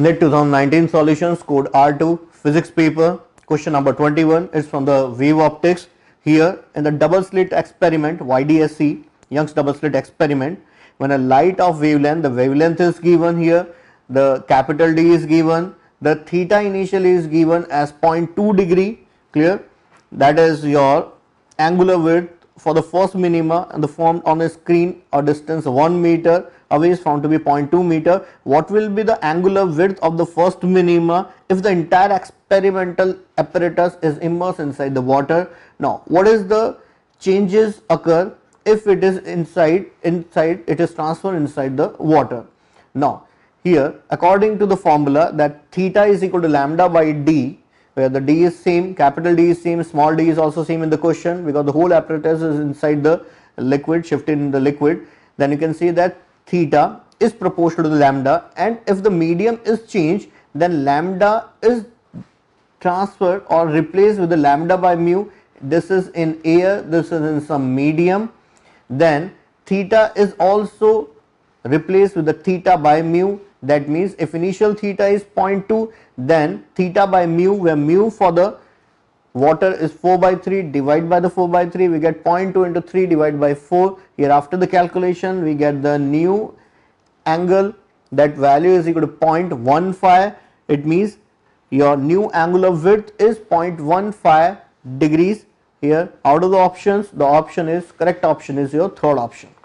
NEET 2019 solutions code R2 physics paper question number 21 is from the wave optics. Here in the double slit experiment YDSE Young's double slit experiment when a light of wavelength the wavelength is given here the capital D is given the theta initially is given as 0.2 degree clear? That is your angular width for the first minima and the formed on a screen or distance 1 meter away is found to be 0.2 meter. What will be the angular width of the first minima if the entire experimental apparatus is immersed inside the water? Now, what is the changes occur if it is inside inside it is transferred inside the water. Now, here according to the formula that theta is equal to lambda by d where the d is same capital D is same small d is also same in the question because the whole apparatus is inside the liquid shifted in the liquid. Then you can see that theta is proportional to the lambda and if the medium is changed then lambda is transferred or replaced with the lambda by mu. This is in air this is in some medium. Then theta is also replaced with the theta by mu. That means if initial theta is 0.2 then theta by mu where mu for the water is 4 by 3 divide by the 4 by 3 we get 0.2 into 3 divided by 4 here after the calculation we get the new angle. That value is equal to 0.15 it means your new angular width is 0.15 degrees. Here out of the options the option is correct option is your third option